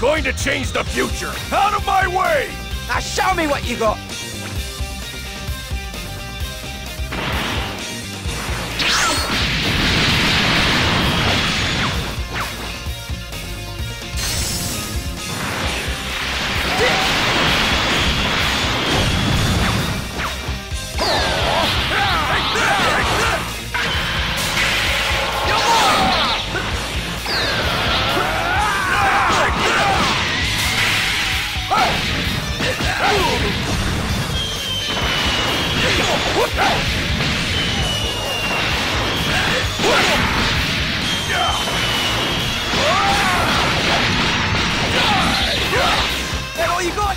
going to change the future. Out of my way! Now show me what you got. That all you got?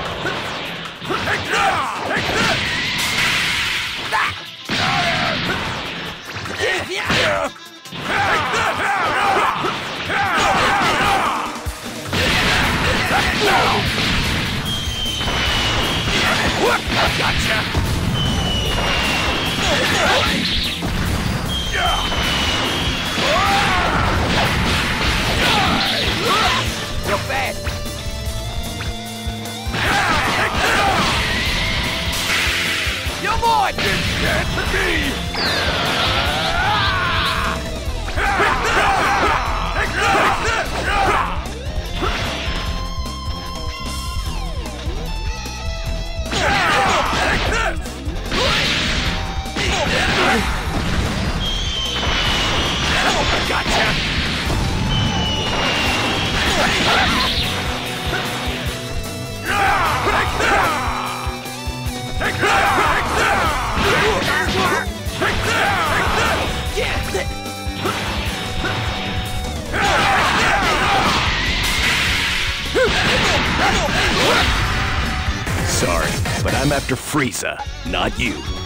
You're mine. Can't be! Gotcha! Sorry, but I'm after Frieza, not you.